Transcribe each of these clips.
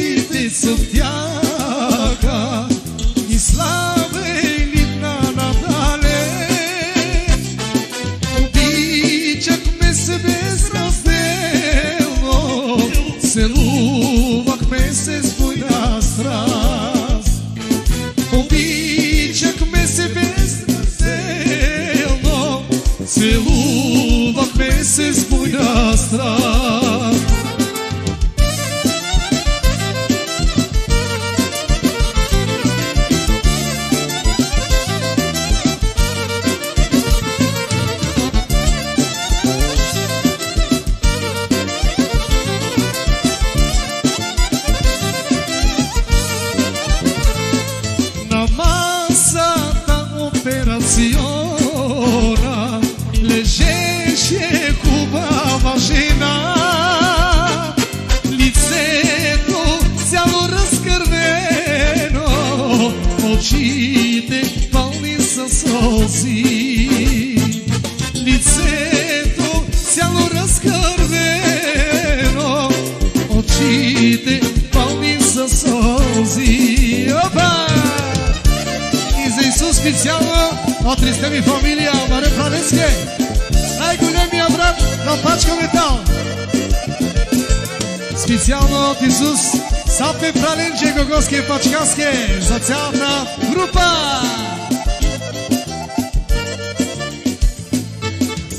Сити сутяка і слави літна надале. Обічак ми себе зразило, Целувах ми се споя сраз. Обічак ми себе зразило, Целувах ми се споя сраз. Solzi Liceto cijelo razkrveno Očite palni sa solzi Opa! И за Исус специално от ми фамилия Маре Франецке. Най-големия брат на пачка метал. Специално от Исус Сапе Праленче Гогоске Пачкаске за цялата група.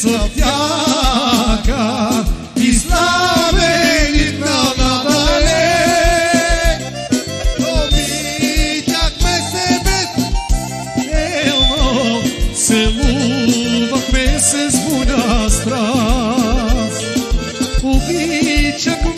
Slavljaka i slave nitna nadale. Obiđak me sebe bet, se luvak me se zbuna strast. Obiđak me